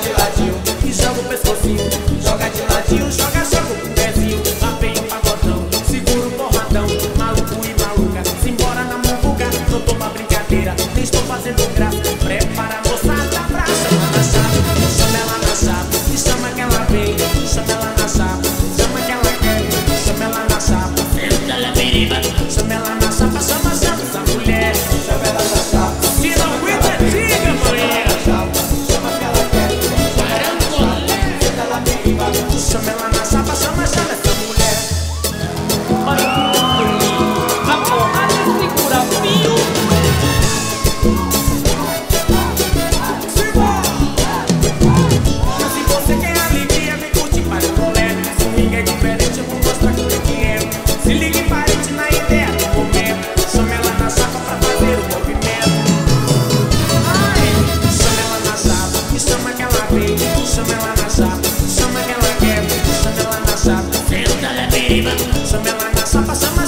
de ladinho e joga o pescocinho. Pásame